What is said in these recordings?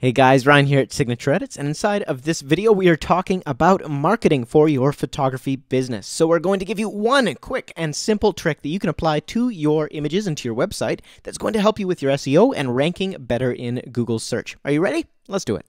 Hey guys, Ryan here at Signature Edits, and inside of this video, we are talking about marketing for your photography business. So, we're going to give you one quick and simple trick that you can apply to your images and to your website that's going to help you with your SEO and ranking better in Google search. Are you ready? Let's do it.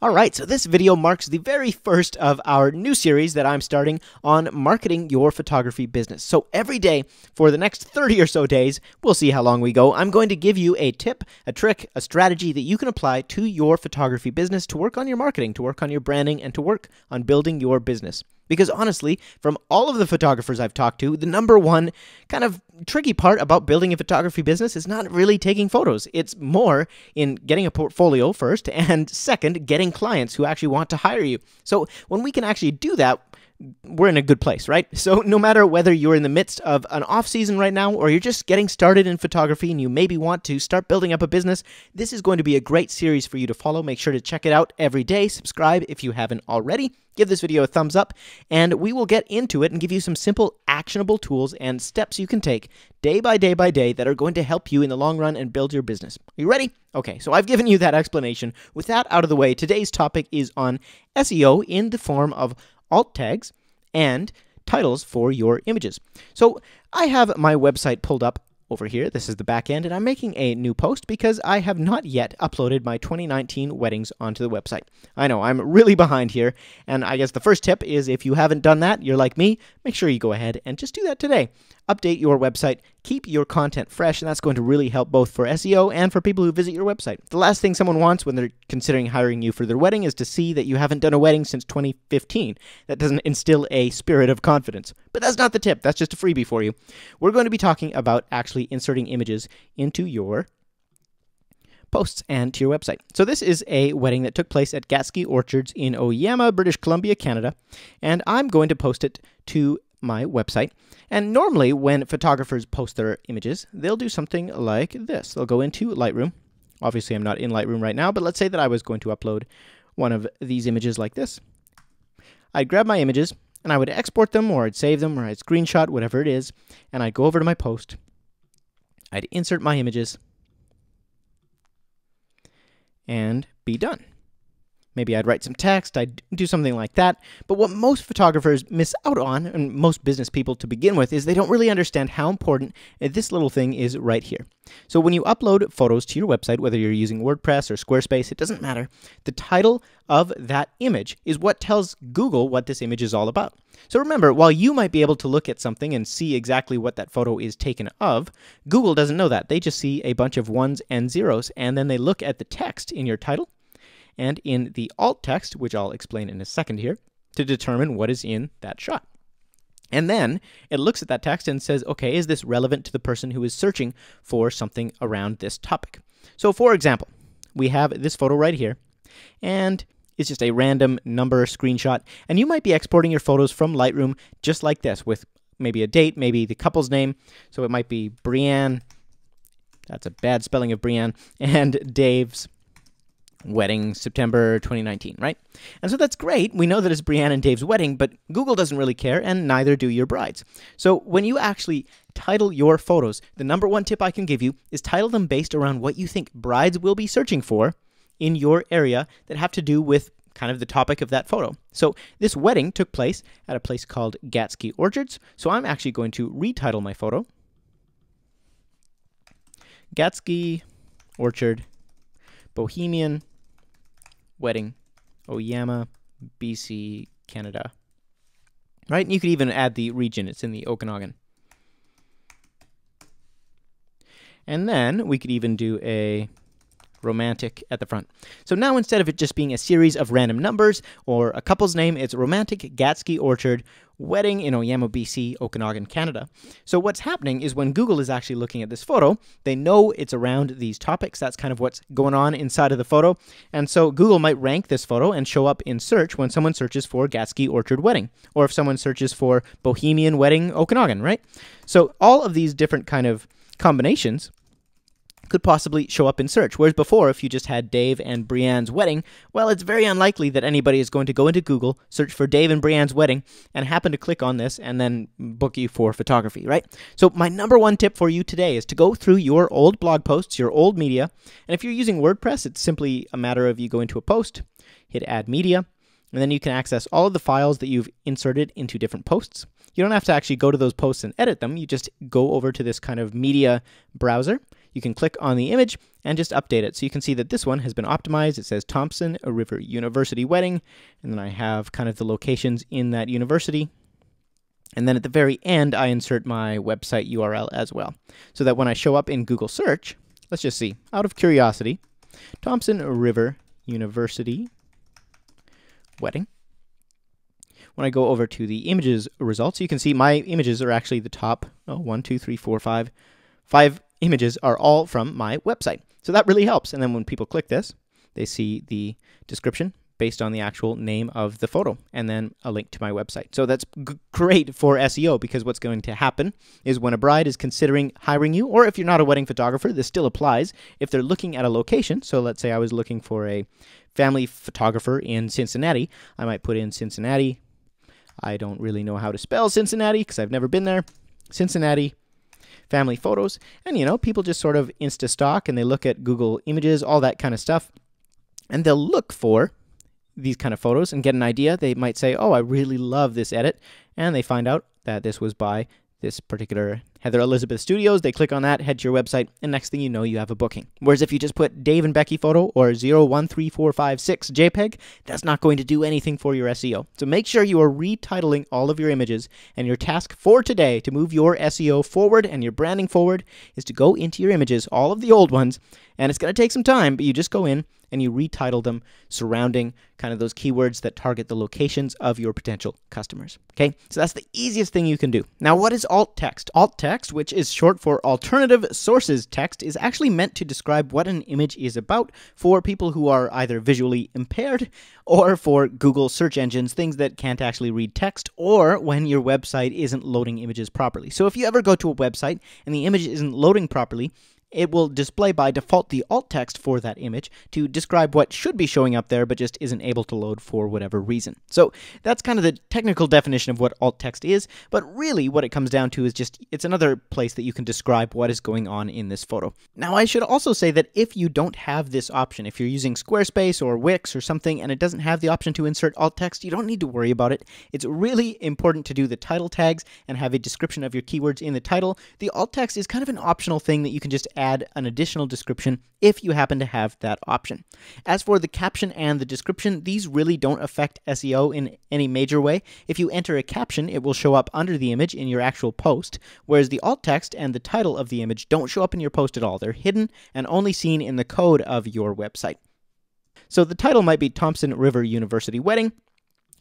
All right, so this video marks the very first of our new series that I'm starting on marketing your photography business. So every day for the next 30 or so days, we'll see how long we go, I'm going to give you a tip, a trick, a strategy that you can apply to your photography business to work on your marketing, to work on your branding, and to work on building your business. Because honestly, from all of the photographers I've talked to, the number one kind of tricky part about building a photography business is not really taking photos. It's more in getting a portfolio first, and second, getting clients who actually want to hire you. So when we can actually do that, we're in a good place, right? So no matter whether you're in the midst of an off season right now or you're just getting started in photography and you maybe want to start building up a business, this is going to be a great series for you to follow. Make sure to check it out every day. Subscribe if you haven't already. Give this video a thumbs up and we will get into it and give you some simple actionable tools and steps you can take day by day by day that are going to help you in the long run and build your business. Are you ready? Okay, so I've given you that explanation. With that out of the way, today's topic is on SEO in the form of alt tags, and titles for your images. So I have my website pulled up over here. This is the back end, and I'm making a new post because I have not yet uploaded my 2019 weddings onto the website. I know, I'm really behind here, and I guess the first tip is if you haven't done that, you're like me, make sure you go ahead and just do that today. Update your website, keep your content fresh, and that's going to really help both for SEO and for people who visit your website. The last thing someone wants when they're considering hiring you for their wedding is to see that you haven't done a wedding since 2015. That doesn't instill a spirit of confidence. But that's not the tip, that's just a freebie for you. We're going to be talking about actually inserting images into your posts and to your website. So this is a wedding that took place at Gatzke Orchards in Oyama, British Columbia, Canada, and I'm going to post it to my website. And normally, when photographers post their images, they'll do something like this. They'll go into Lightroom. Obviously, I'm not in Lightroom right now, but let's say that I was going to upload one of these images like this. I'd grab my images and I would export them or I'd save them or I'd screenshot, whatever it is, and I'd go over to my post. I'd insert my images and be done. Maybe I'd write some text, I'd do something like that. But what most photographers miss out on, and most business people to begin with, is they don't really understand how important this little thing is right here. So when you upload photos to your website, whether you're using WordPress or Squarespace, it doesn't matter. The title of that image is what tells Google what this image is all about. So remember, while you might be able to look at something and see exactly what that photo is taken of, Google doesn't know that. They just see a bunch of ones and zeros, and then they look at the text in your title and in the alt text, which I'll explain in a second here, to determine what is in that shot. And then it looks at that text and says, okay, is this relevant to the person who is searching for something around this topic? So, for example, we have this photo right here, and it's just a random number screenshot. And you might be exporting your photos from Lightroom just like this, with maybe a date, maybe the couple's name. So it might be Brianne, that's a bad spelling of Brianne, and Dave's wedding September 2019, right? And so that's great. We know that it's Brianne and Dave's wedding, but Google doesn't really care, and neither do your brides. So when you actually title your photos, the number one tip I can give you is title them based around what you think brides will be searching for in your area that have to do with kind of the topic of that photo. So this wedding took place at a place called Gatzke Orchards. So I'm actually going to retitle my photo. Gatzke Orchard Bohemian Wedding, Oyama, BC, Canada. Right? And you could even add the region. It's in the Okanagan. And then we could even do a romantic at the front. So now instead of it just being a series of random numbers or a couple's name, it's romantic Gatzke Orchard wedding in Oyama, BC, Okanagan, Canada. So what's happening is when Google is actually looking at this photo, they know it's around these topics. That's kind of what's going on inside of the photo. And so Google might rank this photo and show up in search when someone searches for Gatzke Orchard wedding or if someone searches for Bohemian wedding Okanagan, right? So all of these different kind of combinations could possibly show up in search. Whereas before, if you just had Dave and Brianne's wedding, well, it's very unlikely that anybody is going to go into Google, search for Dave and Brianne's wedding, and happen to click on this and then book you for photography, right? So, my number one tip for you today is to go through your old blog posts, your old media. And if you're using WordPress, it's simply a matter of you go into a post, hit add media, and then you can access all of the files that you've inserted into different posts. You don't have to actually go to those posts and edit them. You just go over to this kind of media browser you can click on the image and just update it. So you can see that this one has been optimized. It says Thompson River University Wedding, and then I have kind of the locations in that university. And then at the very end, I insert my website URL as well. So that when I show up in Google search, let's just see, out of curiosity, Thompson River University Wedding. When I go over to the images results, you can see my images are actually the top, oh, one, two, three, four, five, five images are all from my website. So that really helps. And then when people click this, they see the description based on the actual name of the photo and then a link to my website. So that's great for SEO because what's going to happen is when a bride is considering hiring you, or if you're not a wedding photographer, this still applies. If they're looking at a location, so let's say I was looking for a family photographer in Cincinnati, I might put in Cincinnati. I don't really know how to spell Cincinnati because I've never been there. Cincinnati family photos. And, you know, people just sort of insta stock and they look at Google Images, all that kind of stuff. And they'll look for these kind of photos and get an idea. They might say, oh, I really love this edit. And they find out that this was by this particular Heather Elizabeth Studios. They click on that, head to your website, and next thing you know, you have a booking. Whereas if you just put Dave and Becky photo or 013456 JPEG, that's not going to do anything for your SEO. So make sure you are retitling all of your images. And your task for today to move your SEO forward and your branding forward is to go into your images, all of the old ones, and it's going to take some time, but you just go in and you retitle them surrounding kind of those keywords that target the locations of your potential customers. Okay, so that's the easiest thing you can do. Now, what is alt text? Alt text, which is short for alternative sources text, is actually meant to describe what an image is about for people who are either visually impaired or for Google search engines, things that can't actually read text, or when your website isn't loading images properly. So if you ever go to a website and the image isn't loading properly, it will display by default the alt text for that image to describe what should be showing up there but just isn't able to load for whatever reason. So that's kind of the technical definition of what alt text is, but really what it comes down to is just it's another place that you can describe what is going on in this photo. Now I should also say that if you don't have this option, if you're using Squarespace or Wix or something and it doesn't have the option to insert alt text, you don't need to worry about it. It's really important to do the title tags and have a description of your keywords in the title. The alt text is kind of an optional thing that you can just add an additional description if you happen to have that option. As for the caption and the description, these really don't affect SEO in any major way. If you enter a caption, it will show up under the image in your actual post, whereas the alt text and the title of the image don't show up in your post at all. They're hidden and only seen in the code of your website. So the title might be Thompson River University Wedding,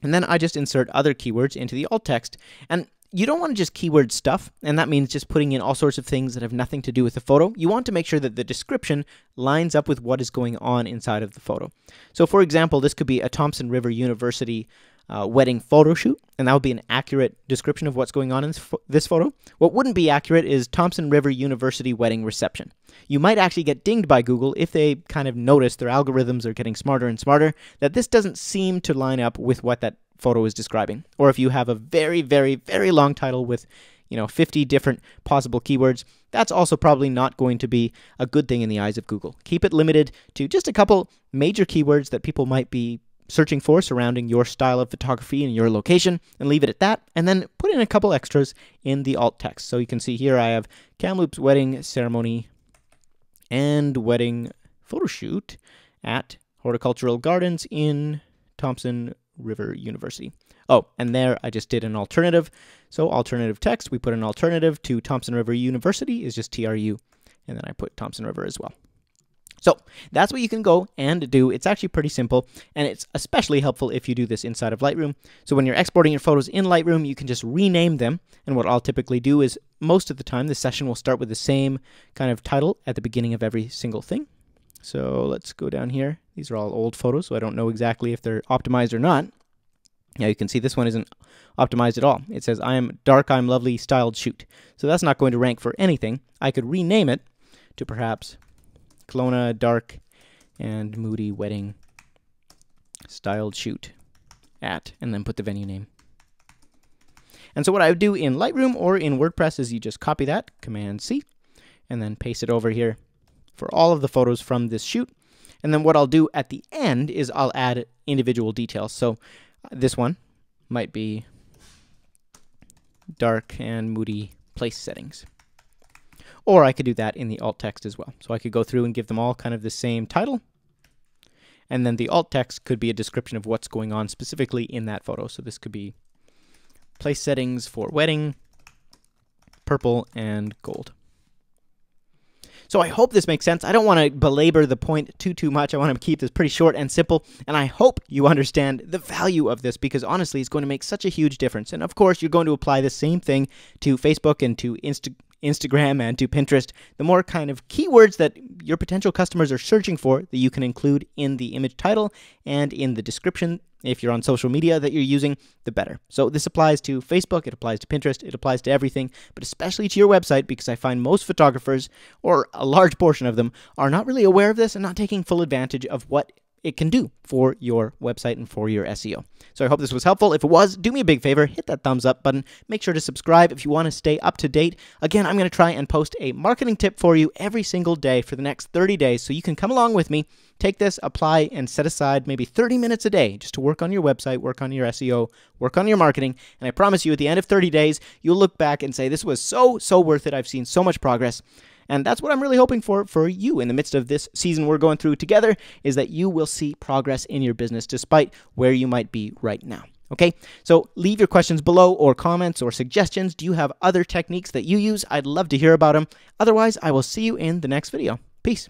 and then I just insert other keywords into the alt text. And you don't want to just keyword stuff, and that means just putting in all sorts of things that have nothing to do with the photo. You want to make sure that the description lines up with what is going on inside of the photo. So, for example, this could be a Thompson River University uh, wedding photo shoot, and that would be an accurate description of what's going on in this, this photo. What wouldn't be accurate is Thompson River University wedding reception. You might actually get dinged by Google if they kind of notice their algorithms are getting smarter and smarter that this doesn't seem to line up with what that photo is describing. Or if you have a very, very, very long title with, you know, 50 different possible keywords, that's also probably not going to be a good thing in the eyes of Google. Keep it limited to just a couple major keywords that people might be searching for surrounding your style of photography and your location and leave it at that and then put in a couple extras in the alt text. So you can see here I have Kamloops wedding ceremony and wedding photo shoot at Horticultural Gardens in Thompson River University. Oh, and there I just did an alternative. So alternative text, we put an alternative to Thompson River University is just TRU, and then I put Thompson River as well. So that's what you can go and do. It's actually pretty simple, and it's especially helpful if you do this inside of Lightroom. So when you're exporting your photos in Lightroom, you can just rename them. And what I'll typically do is most of the time, the session will start with the same kind of title at the beginning of every single thing. So let's go down here. These are all old photos, so I don't know exactly if they're optimized or not. Now you can see this one isn't optimized at all. It says, I am dark, I'm lovely, styled shoot. So that's not going to rank for anything. I could rename it to perhaps Kelowna dark and moody wedding styled shoot at, and then put the venue name. And so what I would do in Lightroom or in WordPress is you just copy that, Command C, and then paste it over here for all of the photos from this shoot. And then what I'll do at the end is I'll add individual details. So uh, this one might be dark and moody place settings. Or I could do that in the alt text as well. So I could go through and give them all kind of the same title. And then the alt text could be a description of what's going on specifically in that photo. So this could be place settings for wedding, purple, and gold. So I hope this makes sense. I don't want to belabor the point too too much. I want to keep this pretty short and simple, and I hope you understand the value of this because honestly, it's going to make such a huge difference. And of course, you're going to apply the same thing to Facebook and to Insta Instagram and to Pinterest, the more kind of keywords that your potential customers are searching for that you can include in the image title and in the description if you're on social media that you're using, the better. So this applies to Facebook, it applies to Pinterest, it applies to everything, but especially to your website because I find most photographers, or a large portion of them, are not really aware of this and not taking full advantage of what it can do for your website and for your SEO. So I hope this was helpful. If it was, do me a big favor, hit that thumbs up button. Make sure to subscribe if you want to stay up to date. Again, I'm going to try and post a marketing tip for you every single day for the next 30 days so you can come along with me, take this, apply, and set aside maybe 30 minutes a day just to work on your website, work on your SEO, work on your marketing. And I promise you, at the end of 30 days, you'll look back and say, this was so, so worth it. I've seen so much progress. And that's what I'm really hoping for for you in the midst of this season we're going through together is that you will see progress in your business despite where you might be right now. Okay, so leave your questions below or comments or suggestions. Do you have other techniques that you use? I'd love to hear about them. Otherwise, I will see you in the next video. Peace.